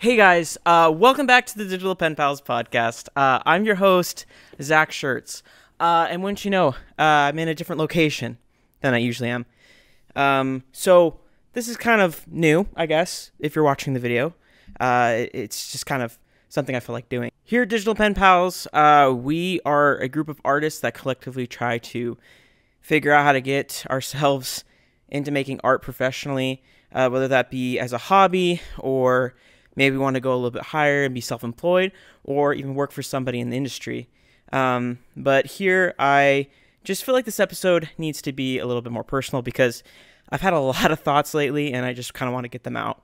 Hey guys, uh, welcome back to the Digital Pen Pals podcast. Uh, I'm your host, Zach Shurtz. Uh, and wouldn't you know, uh, I'm in a different location than I usually am. Um, so this is kind of new, I guess, if you're watching the video. Uh, it's just kind of something I feel like doing. Here at Digital Pen Pals, uh, we are a group of artists that collectively try to figure out how to get ourselves into making art professionally, whether that be as a hobby or maybe want to go a little bit higher and be self employed or even work for somebody in the industry. Um, but here, I just feel like this episode needs to be a little bit more personal because I've had a lot of thoughts lately and I just kind of want to get them out.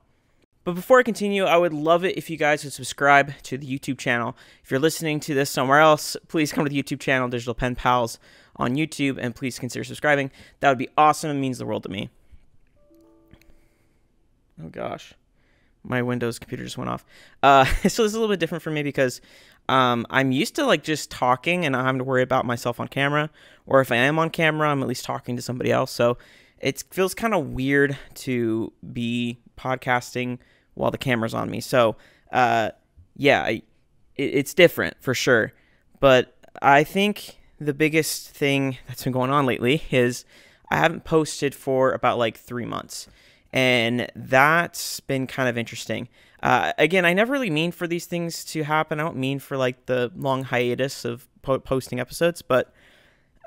But before I continue, I would love it if you guys would subscribe to the YouTube channel. If you're listening to this somewhere else, please come to the YouTube channel, Digital Pen Pals, on YouTube, and please consider subscribing. That would be awesome. It means the world to me. Oh gosh, my Windows computer just went off. Uh, so this is a little bit different for me because um, I'm used to like just talking and not having to worry about myself on camera, or if I am on camera, I'm at least talking to somebody else. So it feels kind of weird to be podcasting while the camera's on me. So uh, yeah, I, it, it's different for sure. But I think the biggest thing that's been going on lately is I haven't posted for about like three months. And that's been kind of interesting. Uh, again, I never really mean for these things to happen. I don't mean for like the long hiatus of po- posting episodes, but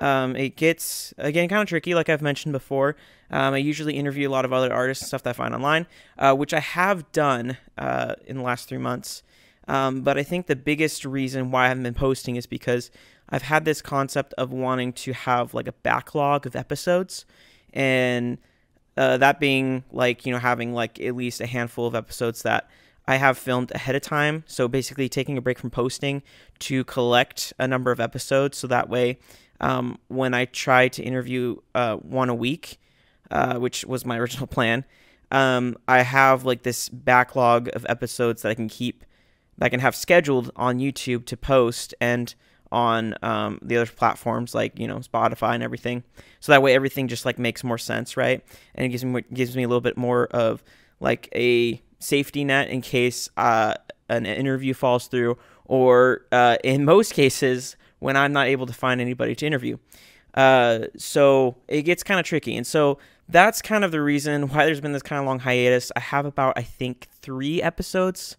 um, it gets again kind of tricky like i've mentioned before um, i usually interview a lot of other artists and stuff that i find online uh, which i have done uh, in the last three months um, but i think the biggest reason why i haven't been posting is because i've had this concept of wanting to have like a backlog of episodes and uh, that being like you know having like at least a handful of episodes that I have filmed ahead of time. So basically, taking a break from posting to collect a number of episodes, so that way, um, when I try to interview uh, one a week, uh, which was my original plan, um, I have like this backlog of episodes that I can keep, that I can have scheduled on YouTube to post and on um, the other platforms like you know Spotify and everything. So that way, everything just like makes more sense, right? And it gives me gives me a little bit more of like a safety net in case uh, an interview falls through, or uh, in most cases when I'm not able to find anybody to interview. Uh, so it gets kind of tricky, and so that's kind of the reason why there's been this kind of long hiatus. I have about I think three episodes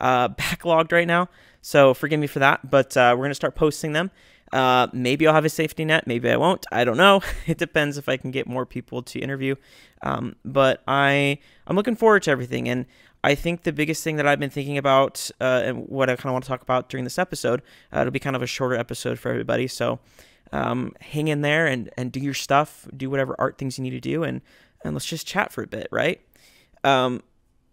uh, backlogged right now, so forgive me for that. But uh, we're gonna start posting them. Uh, maybe I'll have a safety net. Maybe I won't. I don't know. It depends if I can get more people to interview. Um, but I I'm looking forward to everything, and I think the biggest thing that I've been thinking about, uh, and what I kind of want to talk about during this episode, uh, it'll be kind of a shorter episode for everybody. So um, hang in there and and do your stuff, do whatever art things you need to do, and and let's just chat for a bit, right? Um,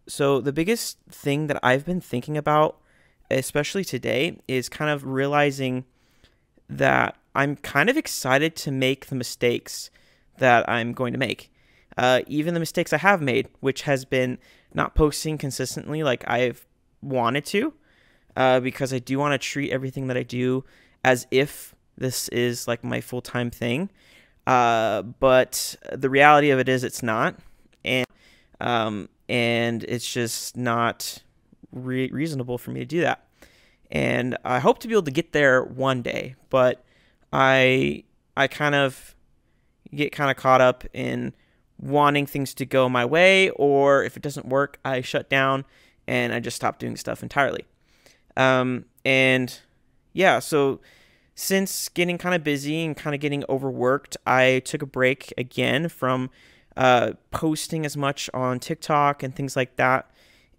so the biggest thing that I've been thinking about, especially today, is kind of realizing that I'm kind of excited to make the mistakes that I'm going to make. Uh, even the mistakes I have made, which has been not posting consistently like I've wanted to, uh, because I do want to treat everything that I do as if this is like my full time thing. Uh, but the reality of it is, it's not, and um, and it's just not re- reasonable for me to do that and I hope to be able to get there one day. But I I kind of get kind of caught up in wanting things to go my way, or if it doesn't work, I shut down and I just stop doing stuff entirely. Um, and yeah, so since getting kind of busy and kind of getting overworked, I took a break again from uh, posting as much on TikTok and things like that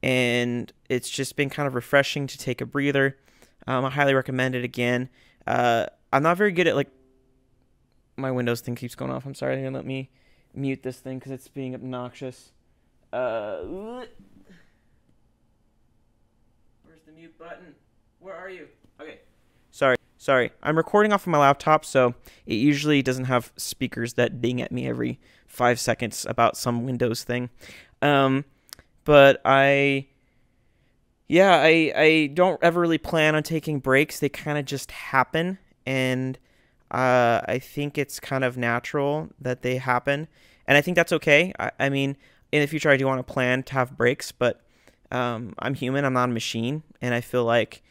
and it's just been kind of refreshing to take a breather. Um, I highly recommend it again. Uh, I'm not very good at like my Windows thing keeps going off. I'm sorry. Let me mute this thing because it's being obnoxious. Uh, where's the mute button? Where are you? Okay. Sorry, sorry. I'm recording off of my laptop, so it usually doesn't have speakers that ding at me every five seconds about some Windows thing. Um, but I yeah, I I don't ever really plan on taking breaks. They kind of just happen and uh, I think it's kind of natural that they happen, and I think that's okay. I, I mean, in the future, I do want to plan to have breaks, but Um, I'm human. I'm not a machine, and I feel like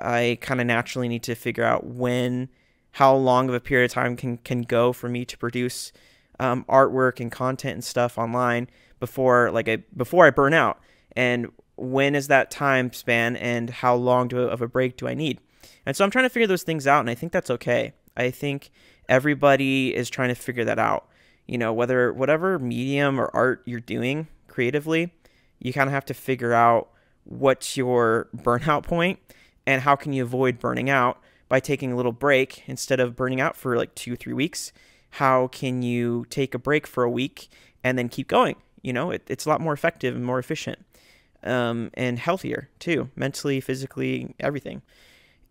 I kind of naturally need to figure out when, how long of a period of time can can go for me to produce um, artwork and content and stuff online before like I before I burn out, and when is that time span, and how long do, of a break do I need? And so I'm trying to figure those things out, and I think that's okay. I think everybody is trying to figure that out. You know, whether whatever medium or art you're doing creatively, you kind of have to figure out what's your burnout point and how can you avoid burning out by taking a little break instead of burning out for like two, three weeks. How can you take a break for a week and then keep going? You know, it, it's a lot more effective and more efficient um, and healthier too, mentally, physically, everything.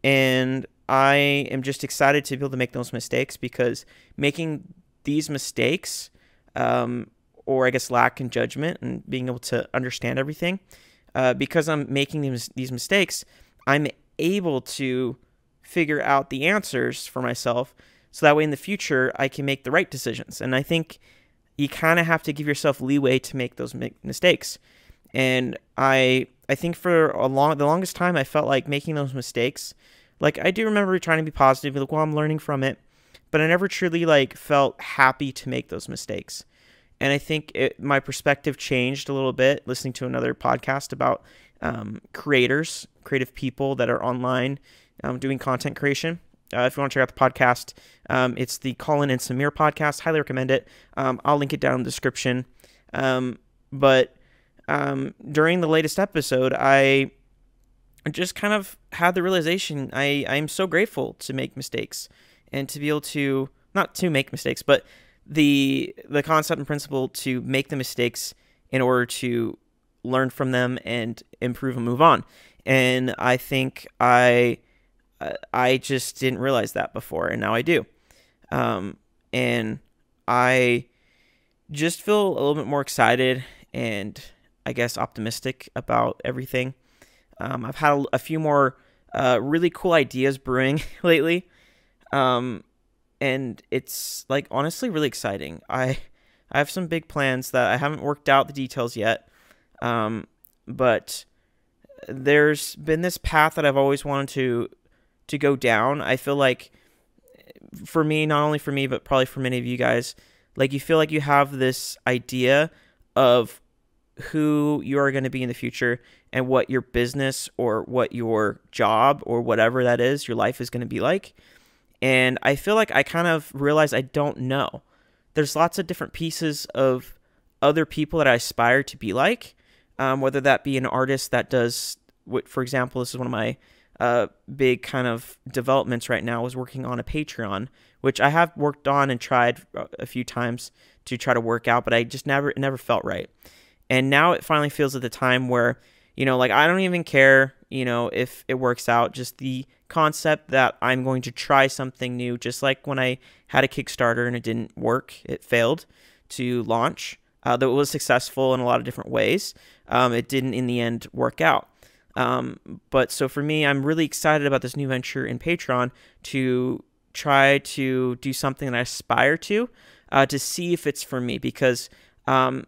And I am just excited to be able to make those mistakes because making these mistakes, um, or I guess lack in judgment and being able to understand everything, uh, because I'm making these these mistakes, I'm able to figure out the answers for myself, so that way in the future I can make the right decisions. And I think you kind of have to give yourself leeway to make those mistakes. And I I think for a long the longest time I felt like making those mistakes like I do remember trying to be positive, like, well, I'm learning from it, but I never truly like felt happy to make those mistakes. And I think it, my perspective changed a little bit listening to another podcast about um, creators, creative people that are online um, doing content creation. Uh, if you want to check out the podcast, um, it's the Colin and Samir podcast. Highly recommend it. Um, I'll link it down in the description. Um, but um, during the latest episode, I just kind of had the realization I I'm so grateful to make mistakes and to be able to not to make mistakes, but the the concept and principle to make the mistakes in order to learn from them and improve and move on. And I think I I just didn't realize that before, and now I do. Um, and I just feel a little bit more excited and I guess optimistic about everything. Um, I've had a, a few more uh, really cool ideas brewing lately, um, and it's like honestly really exciting. I I have some big plans that I haven't worked out the details yet, um, but there's been this path that I've always wanted to to go down. I feel like for me, not only for me, but probably for many of you guys, like you feel like you have this idea of who you are going to be in the future and what your business or what your job or whatever that is, your life is going to be like. And I feel like I kind of realize I don't know. There's lots of different pieces of other people that I aspire to be like, um, whether that be an artist that does, for example, this is one of my uh, big kind of developments right now, is working on a Patreon, which I have worked on and tried a few times to try to work out, but I just never, it never felt right. And now it finally feels at the time where, you know, like I don't even care, you know, if it works out. Just the concept that I'm going to try something new, just like when I had a Kickstarter and it didn't work, it failed to launch. Uh, though it was successful in a lot of different ways, um, it didn't in the end work out. Um, but so for me, I'm really excited about this new venture in Patreon to try to do something that I aspire to, uh, to see if it's for me because um,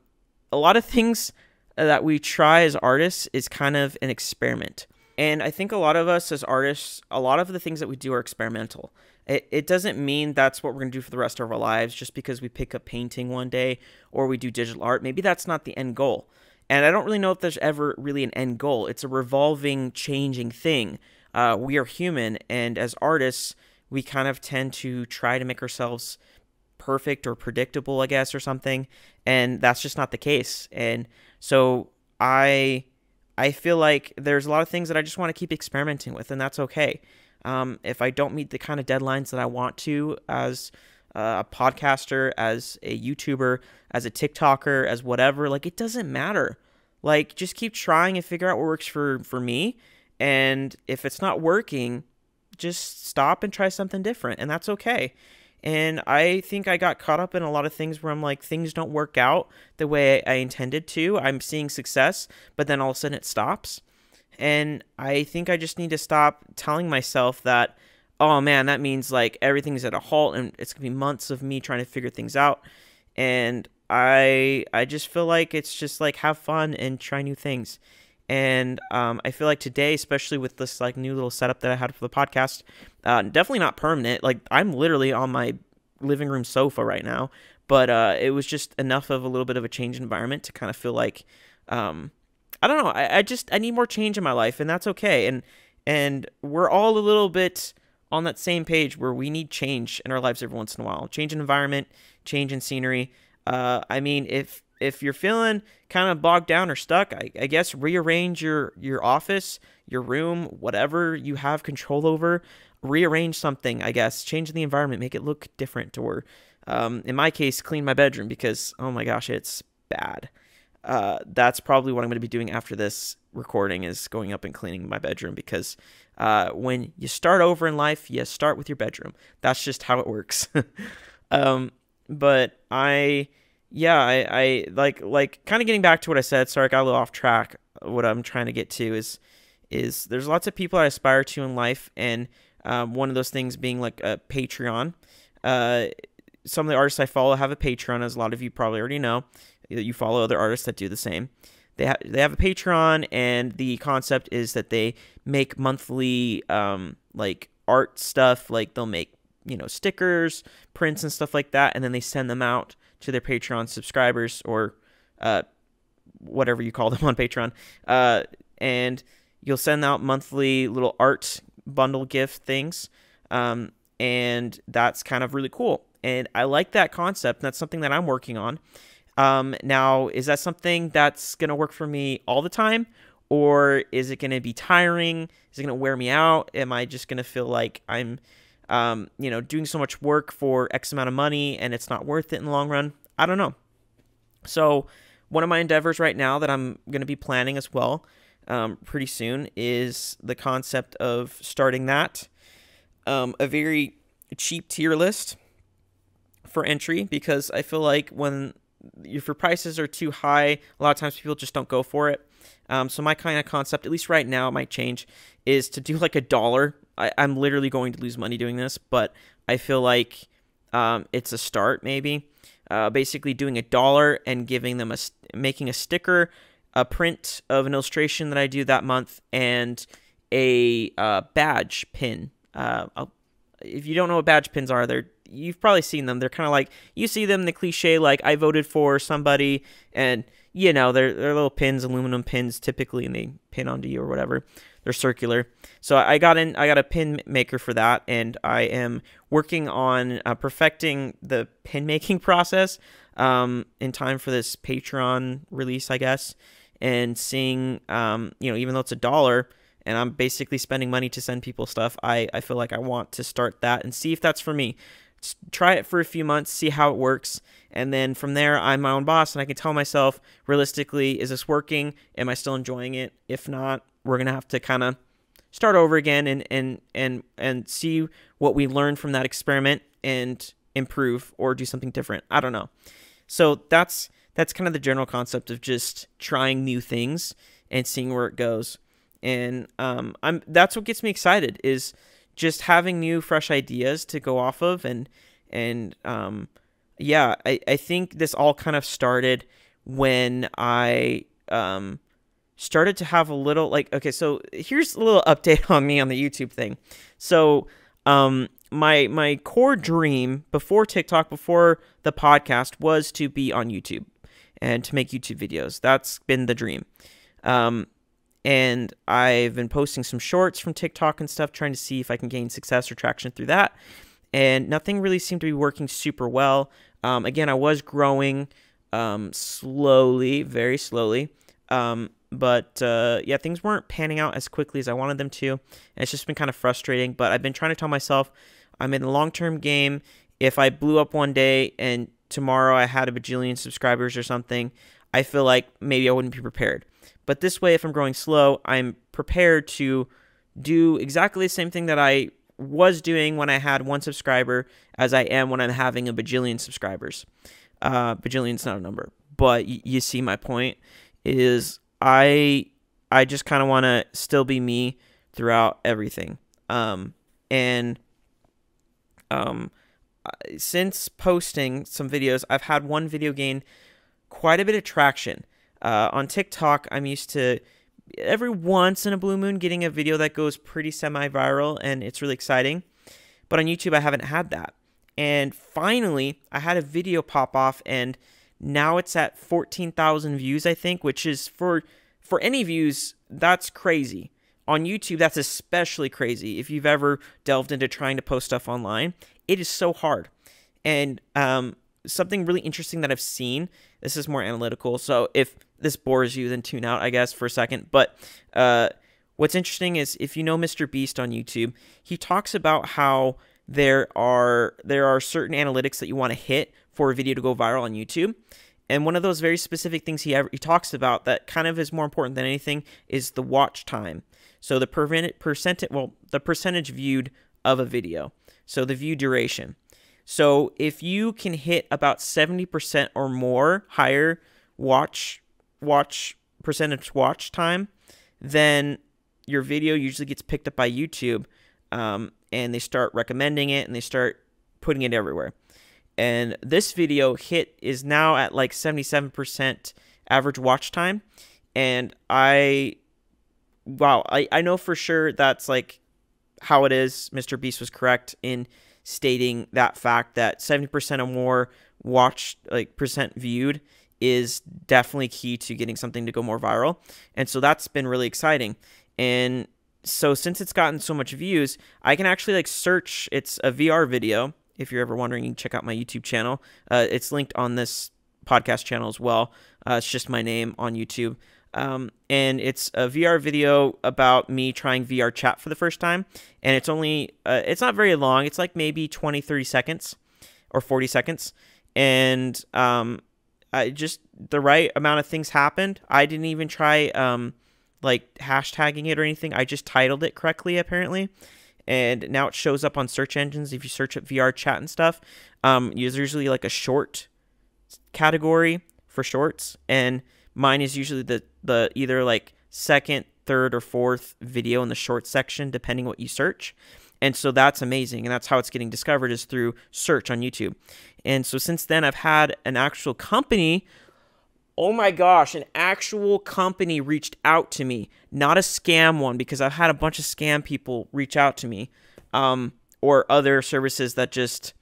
a lot of things that we try as artists is kind of an experiment. And I think a lot of us as artists, a lot of the things that we do are experimental. It, it doesn't mean that's what we're going to do for the rest of our lives just because we pick up painting one day or we do digital art. Maybe that's not the end goal. And I don't really know if there's ever really an end goal. It's a revolving, changing thing. Uh, we are human, and as artists, we kind of tend to try to make ourselves perfect or predictable, I guess, or something. And that's just not the case. And so I I feel like there's a lot of things that I just want to keep experimenting with, and that's okay. Um, if I don't meet the kind of deadlines that I want to as Uh, a podcaster, as a YouTuber, as a TikToker, as whatever, like it doesn't matter. Like just keep trying and figure out what works for for me. And if it's not working, just stop and try something different, and that's okay. And I think I got caught up in a lot of things where I'm like, things don't work out the way I intended to. I'm seeing success, but then all of a sudden it stops. And I think I just need to stop telling myself that, oh man, that means like everything's at a halt and it's gonna be months of me trying to figure things out. And I I just feel like it's just like have fun and try new things. And um, I feel like today, especially with this like new little setup that I had for the podcast, uh, definitely not permanent. Like I'm literally on my living room sofa right now, but uh, it was just enough of a little bit of a change environment to kind of feel like, um, I don't know. I, I just I need more change in my life, and that's okay. And and we're all a little bit on that same page where we need change in our lives every once in a while. Change in environment, change in scenery. Uh, I mean, if if you're feeling kind of bogged down or stuck, I, I, guess rearrange your your office, your room, whatever you have control over. Rearrange something, I guess. Change the environment, make it look different. Or, um, in my case, clean my bedroom because oh my gosh, it's bad. Uh, that's probably what I'm going to be doing after this recording is going up and cleaning my bedroom because uh, when you start over in life, you start with your bedroom. That's just how it works. um, but I yeah, I, I like like kind of getting back to what I said. Sorry, I got a little off track. What I'm trying to get to is is there's lots of people I aspire to in life, and um, one of those things being like a Patreon. Uh, some of the artists I follow have a Patreon, as a lot of you probably already know. You follow other artists that do the same. They have they have a Patreon, and the concept is that they make monthly um, like art stuff. Like they'll make you know stickers, prints, and stuff like that, and then they send them out to their Patreon subscribers or uh, whatever you call them on Patreon. Uh, and you'll send out monthly little art bundle gift things. Um, and that's kind of really cool. And I like that concept. That's something that I'm working on. Um, now, is that something that's going to work for me all the time? Or is it going to be tiring? Is it going to wear me out? Am I just going to feel like I'm um, you know, doing so much work for X amount of money and it's not worth it in the long run. I don't know. So, one of my endeavors right now that I'm going to be planning as well um, pretty soon is the concept of starting that. Um, a very cheap tier list for entry because I feel like when if your prices are too high, a lot of times people just don't go for it. Um, so my kind of concept, at least right now, it might change, is to do like a dollar I, am literally going to lose money doing this, but I feel like um, it's a start maybe. Uh, basically doing a dollar and giving them a making a sticker, a print of an illustration that I do that month, and a uh, badge pin. Uh, if you don't know what badge pins are, they're you've probably seen them. They're kind of like you see them the cliche like I voted for somebody, and you know they're they're little pins, aluminum pins typically, and they pin onto you or whatever. They're circular. So I got in. I got a pin maker for that, and I am working on uh, perfecting the pin making process um, in time for this Patreon release, I guess. And seeing, um, you know, even though it's a dollar, and I'm basically spending money to send people stuff, I I feel like I want to start that and see if that's for me. Try it for a few months, see how it works, and then from there, I'm my own boss, and I can tell myself realistically, is this working? Am I still enjoying it? If not, we're gonna have to kind of start over again and and and and see what we learned from that experiment and improve or do something different. I don't know. So that's that's kind of the general concept of just trying new things and seeing where it goes. And um, I'm that's what gets me excited is just having new fresh ideas to go off of and and um, yeah, I, I think this all kind of started when I um, started to have a little like okay so here's a little update on me on the youtube thing. So um my my core dream before tiktok before the podcast was to be on youtube and to make youtube videos. That's been the dream. Um and i've been posting some shorts from tiktok and stuff trying to see if i can gain success or traction through that and nothing really seemed to be working super well um, again i was growing um, slowly very slowly um, but uh, yeah, things weren't panning out as quickly as I wanted them to. And it's just been kind of frustrating. But I've been trying to tell myself I'm in the long term game. If I blew up one day and tomorrow I had a bajillion subscribers or something, I feel like maybe I wouldn't be prepared. But this way, if I'm growing slow, I'm prepared to do exactly the same thing that I was doing when I had one subscriber as I am when I'm having a bajillion subscribers. Uh, bajillion's not a number, but you see my point is I I just kind of want to still be me throughout everything. Um, and um, since posting some videos, I've had one video gain quite a bit of traction. Uh, on TikTok, I'm used to every once in a blue moon getting a video that goes pretty semi-viral and it's really exciting. But on YouTube I haven't had that. And finally, I had a video pop off and now it's at 14,000 views I think, which is for for any views that's crazy. On YouTube that's especially crazy. If you've ever delved into trying to post stuff online, it is so hard. And um, something really interesting that I've seen. This is more analytical, so if this bores you, then tune out, I guess, for a second. But uh, what's interesting is if you know Mr. Beast on YouTube, he talks about how there are there are certain analytics that you want to hit for a video to go viral on YouTube. And one of those very specific things he ever, he talks about that kind of is more important than anything is the watch time. So the percentage well the percentage viewed of a video. So the view duration. So if you can hit about 70% or more higher watch watch percentage watch time, then your video usually gets picked up by YouTube, um, and they start recommending it and they start putting it everywhere. And this video hit is now at like 77% average watch time, and I wow, I, I know for sure that's like how it is. Mr. Beast was correct in stating that fact that 70% or more watched, like percent viewed, is definitely key to getting something to go more viral. And so that's been really exciting. And so since it's gotten so much views, I can actually like search. It's a VR video. If you're ever wondering, you can check out my YouTube channel. Uh, it's linked on this podcast channel as well. Uh, it's just my name on YouTube. Um, and it's a VR video about me trying VR chat for the first time. And it's only, uh, it's not very long. It's like maybe 20, 30 seconds or 40 seconds. And um, I just, the right amount of things happened. I didn't even try um, like hashtagging it or anything. I just titled it correctly, apparently. And now it shows up on search engines. If you search up VR chat and stuff, um, there's usually like a short category for shorts. And Mine is usually the the either like second, third, or fourth video in the short section, depending what you search. And so that's amazing. And that's how it's getting discovered is through search on YouTube. And so since then, I've had an actual company. Oh my gosh, an actual company reached out to me, not a scam one, because I've had a bunch of scam people reach out to me, um, or other services that just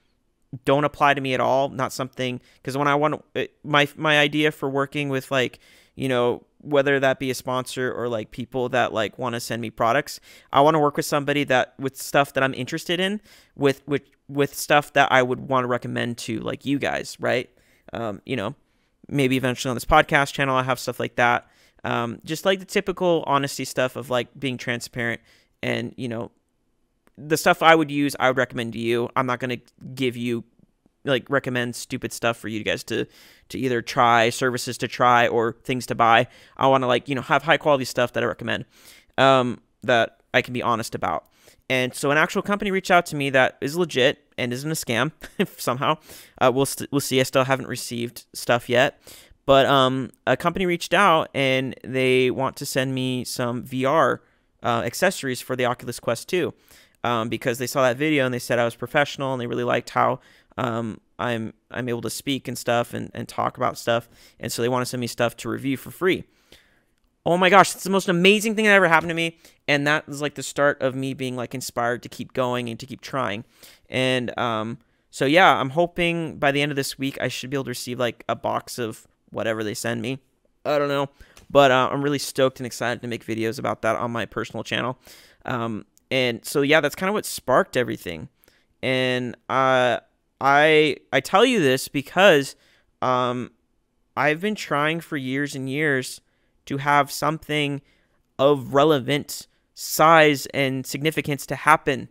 don't apply to me at all. Not something because when I want uh, my my idea for working with like you know whether that be a sponsor or like people that like want to send me products, I want to work with somebody that with stuff that I'm interested in with with with stuff that I would want to recommend to like you guys, right? Um, you know, maybe eventually on this podcast channel I have stuff like that. Um, just like the typical honesty stuff of like being transparent and you know the stuff I would use, I would recommend to you. I'm not going to give you like recommend stupid stuff for you guys to to either try, services to try, or things to buy. I want to like you know have high quality stuff that I recommend um, that I can be honest about. And so an actual company reached out to me that is legit and isn't a scam somehow. Uh, we'll we we'll see. I still haven't received stuff yet, but um, a company reached out and they want to send me some VR uh, accessories for the Oculus Quest 2 um, because they saw that video and they said I was professional and they really liked how um, I'm I'm able to speak and stuff and, and talk about stuff. And so they want to send me stuff to review for free. Oh my gosh, it's the most amazing thing that ever happened to me. And that was like the start of me being like inspired to keep going and to keep trying. And um, so yeah, I'm hoping by the end of this week I should be able to receive like a box of whatever they send me. I don't know. But uh, I'm really stoked and excited to make videos about that on my personal channel. Um, and so yeah, that's kind of what sparked everything. And uh, I I tell you this because um, I've been trying for years and years to have something of relevant size and significance to happen.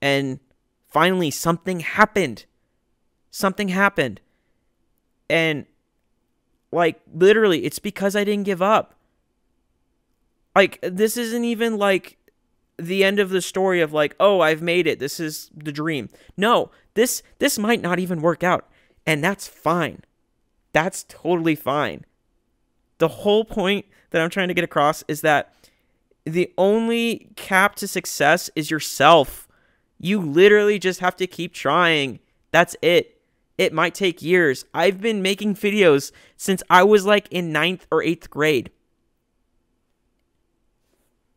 And finally something happened. Something happened. And like literally it's because I didn't give up. Like this isn't even like the end of the story of like, oh, I've made it. This is the dream. No, this this might not even work out, and that's fine. That's totally fine. The whole point that I'm trying to get across is that the only cap to success is yourself. You literally just have to keep trying. That's it. It might take years. I've been making videos since I was like in ninth or eighth grade.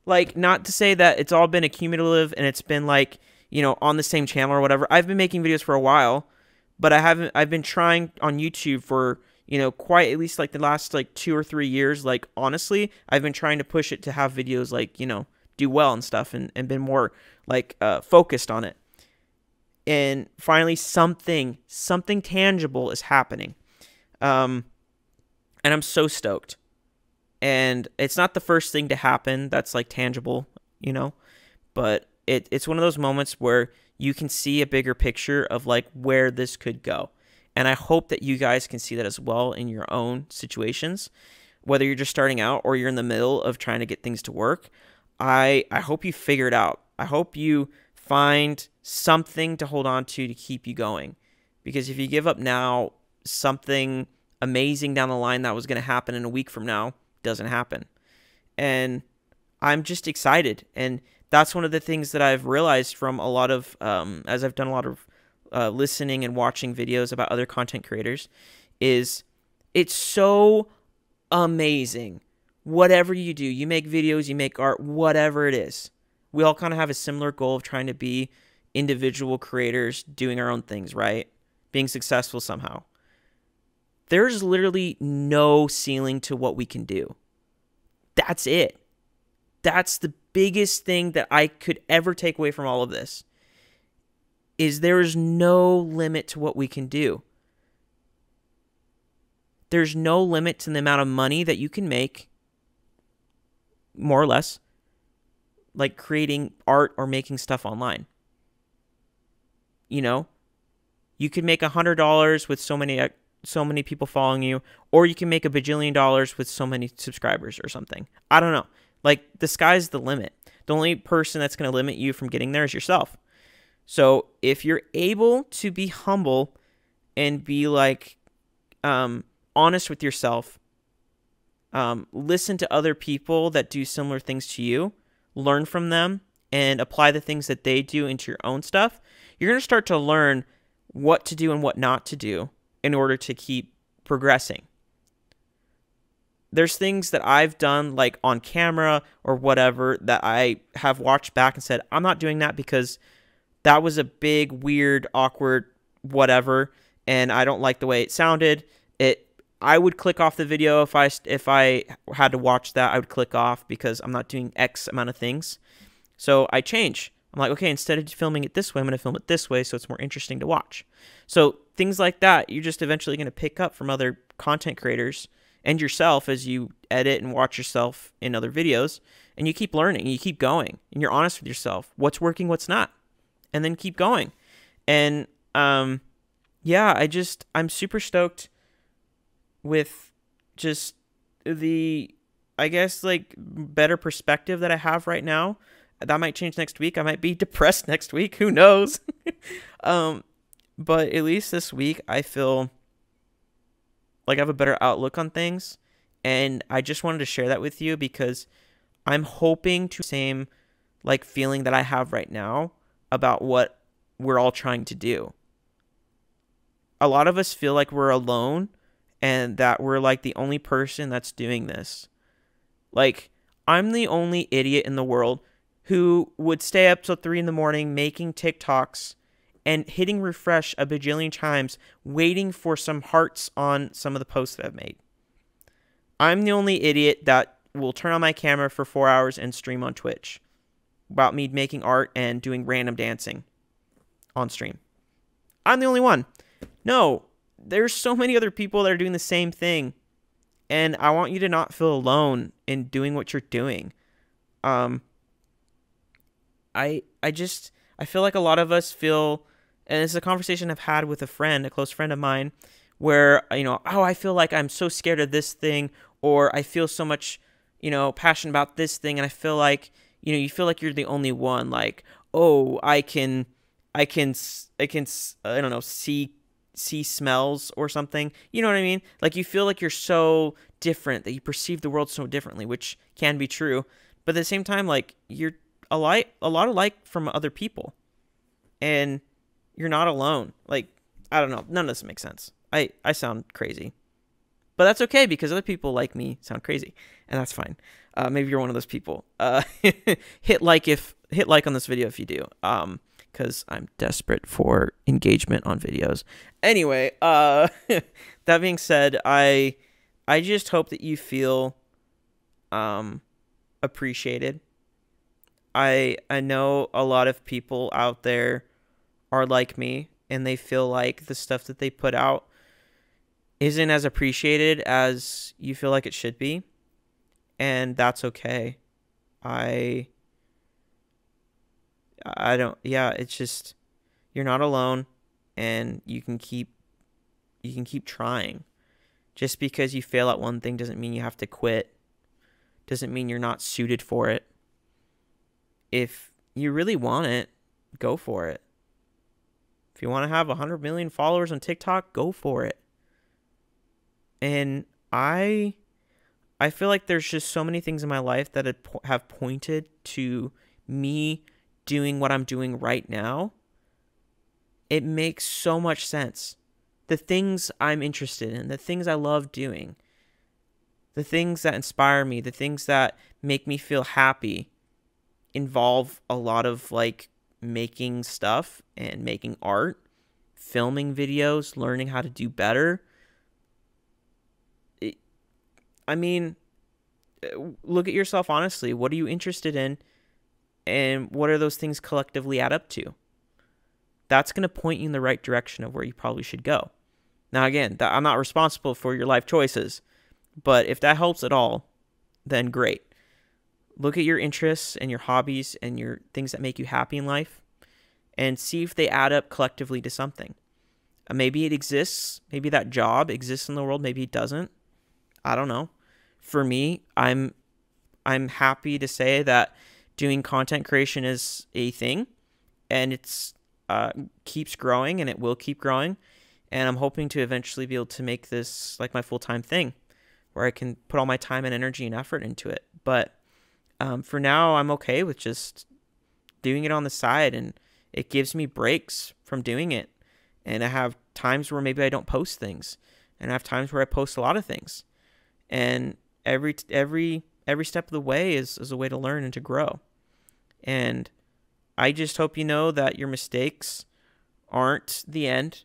Like, not to say that it's all been accumulative and it's been like, you know, on the same channel or whatever. I've been making videos for a while, but I haven't, I've been trying on YouTube for, you know, quite at least like the last like two or three years. Like, honestly, I've been trying to push it to have videos like, you know, do well and stuff and, and been more like uh, focused on it. And finally, something, something tangible is happening. Um, and I'm so stoked and it's not the first thing to happen that's like tangible, you know, but it it's one of those moments where you can see a bigger picture of like where this could go. And I hope that you guys can see that as well in your own situations, whether you're just starting out or you're in the middle of trying to get things to work. I I hope you figure it out. I hope you find something to hold on to to keep you going. Because if you give up now, something amazing down the line that was going to happen in a week from now doesn't happen. And I'm just excited. And that's one of the things that I've realized from a lot of, um, as I've done a lot of uh, listening and watching videos about other content creators, is it's so amazing. Whatever you do, you make videos, you make art, whatever it is. We all kind of have a similar goal of trying to be individual creators doing our own things, right? Being successful somehow there's literally no ceiling to what we can do. That's it. That's the biggest thing that I could ever take away from all of this. Is there is no limit to what we can do. There's no limit to the amount of money that you can make more or less like creating art or making stuff online. You know, you could make a hundred dollars with so many uh, so many people following you, or you can make a bajillion dollars with so many subscribers or something. I don't know. Like the sky's the limit. The only person that's going to limit you from getting there is yourself. So if you're able to be humble and be like um, honest with yourself, um, listen to other people that do similar things to you, learn from them, and apply the things that they do into your own stuff, you're going to start to learn what to do and what not to do in order to keep progressing. There's things that I've done like on camera or whatever that I have watched back and said, I'm not doing that because that was a big, weird, awkward, whatever, and I don't like the way it sounded. It I would click off the video if I if I had to watch that. I would click off because I'm not doing X amount of things. So I change. I'm like, okay, instead of filming it this way, I'm going to film it this way so it's more interesting to watch. So things like that, you're just eventually going to pick up from other content creators and yourself as you edit and watch yourself in other videos. And you keep learning, you keep going, and you're honest with yourself. What's working, what's not. And then keep going. And um, yeah, I just, I'm super stoked with just the, I guess, like better perspective that I have right now that might change next week. I might be depressed next week. Who knows? um, but at least this week, I feel like I have a better outlook on things. And I just wanted to share that with you because I'm hoping to same like feeling that I have right now about what we're all trying to do. A lot of us feel like we're alone and that we're like the only person that's doing this. Like, I'm the only idiot in the world who would stay up till three in the morning making TikToks and hitting refresh a bajillion times, waiting for some hearts on some of the posts that I've made. I'm the only idiot that will turn on my camera for four hours and stream on Twitch about me making art and doing random dancing on stream. I'm the only one. No, there's so many other people that are doing the same thing. And I want you to not feel alone in doing what you're doing. Um, I I just I feel like a lot of us feel and it's a conversation I've had with a friend, a close friend of mine, where you know, oh, I feel like I'm so scared of this thing or I feel so much, you know, passion about this thing and I feel like, you know, you feel like you're the only one like, oh, I can I can I can I don't know, see see smells or something. You know what I mean? Like you feel like you're so different that you perceive the world so differently, which can be true. But at the same time, like you're a lot a lot alike from other people and you're not alone like i don't know none of this makes sense i i sound crazy but that's okay because other people like me sound crazy and that's fine Uh, maybe you're one of those people. Uh, hit like if hit like on this video if you do. Um, because I'm desperate for engagement on videos. Anyway, uh, that being said, I I just hope that you feel um appreciated. I I know a lot of people out there are like me and they feel like the stuff that they put out isn't as appreciated as you feel like it should be. And that's okay. I I don't yeah, it's just you're not alone and you can keep you can keep trying. Just because you fail at one thing doesn't mean you have to quit. Doesn't mean you're not suited for it. If you really want it, go for it. If you want to have 100 million followers on TikTok, go for it. And I I feel like there's just so many things in my life that have pointed to me doing what I'm doing right now, it makes so much sense. The things I'm interested in, the things I love doing, the things that inspire me, the things that make me feel happy involve a lot of like making stuff and making art, filming videos, learning how to do better. It, I mean, uh, look at yourself honestly. What are you interested in? and what are those things collectively add up to? That's going to point you in the right direction of where you probably should go. Now, again, I'm not responsible for your life choices, but if that helps at all, then great. Look at your interests and your hobbies and your things that make you happy in life and see if they add up collectively to something. Uh, maybe it exists. Maybe that job exists in the world. Maybe it doesn't. I don't know. For me, I'm I'm happy to say that doing content creation is a thing and it's uh, keeps growing and it will keep growing and i'm hoping to eventually be able to make this like my full-time thing where i can put all my time and energy and effort into it but um, for now i'm okay with just doing it on the side and it gives me breaks from doing it and i have times where maybe i don't post things and i have times where i post a lot of things and every every every step of the way is, is a way to learn and to grow. And I just hope you know that your mistakes aren't the end.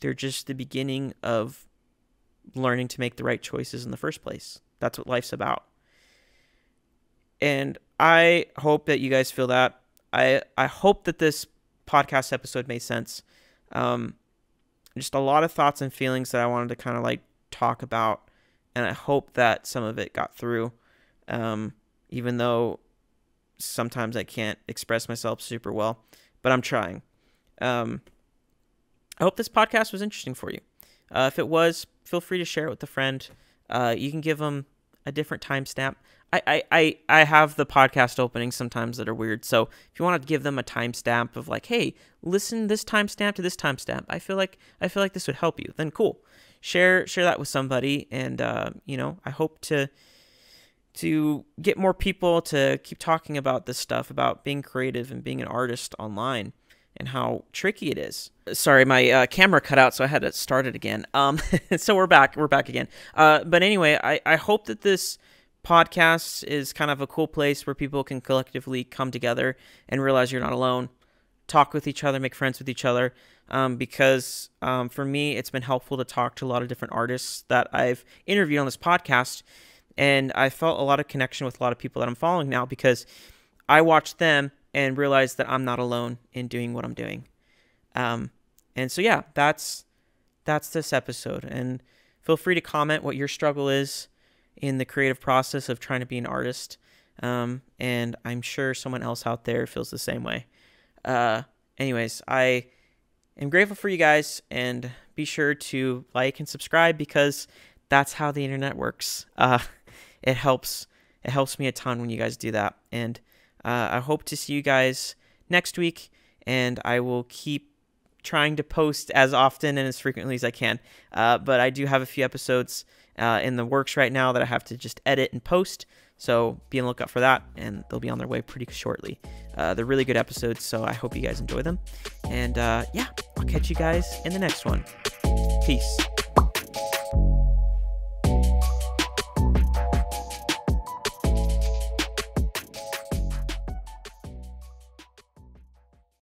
They're just the beginning of learning to make the right choices in the first place. That's what life's about. And I hope that you guys feel that. I I hope that this podcast episode made sense. Um, just a lot of thoughts and feelings that I wanted to kind of like talk about, and I hope that some of it got through. Um, even though sometimes I can't express myself super well, but I'm trying. Um, I hope this podcast was interesting for you. Uh, if it was, feel free to share it with a friend. Uh, you can give them a different timestamp. I, I, I, I have the podcast openings sometimes that are weird. So if you want to give them a timestamp of like, hey, listen this timestamp to this timestamp, I feel like I feel like this would help you. Then cool, share share that with somebody, and uh, you know I hope to to get more people to keep talking about this stuff about being creative and being an artist online and how tricky it is. Sorry, my uh, camera cut out, so I had to start it again. Um, so we're back. We're back again. Uh, but anyway, I, I hope that this podcast is kind of a cool place where people can collectively come together and realize you're not alone, talk with each other, make friends with each other. Um, because um, for me, it's been helpful to talk to a lot of different artists that I've interviewed on this podcast and I felt a lot of connection with a lot of people that I'm following now because I watched them and realize that I'm not alone in doing what I'm doing. Um, and so yeah, that's that's this episode. And feel free to comment what your struggle is in the creative process of trying to be an artist. Um, and I'm sure someone else out there feels the same way. Uh, anyways, I am grateful for you guys, and be sure to like and subscribe because that's how the internet works. Uh, it helps it helps me a ton when you guys do that. And uh, I hope to see you guys next week, and I will keep trying to post as often and as frequently as I can. Uh, but I do have a few episodes uh, in the works right now that I have to just edit and post. So be on the lookout for that, and they'll be on their way pretty shortly. Uh, they're really good episodes, so I hope you guys enjoy them. And uh, yeah, I'll catch you guys in the next one. Peace.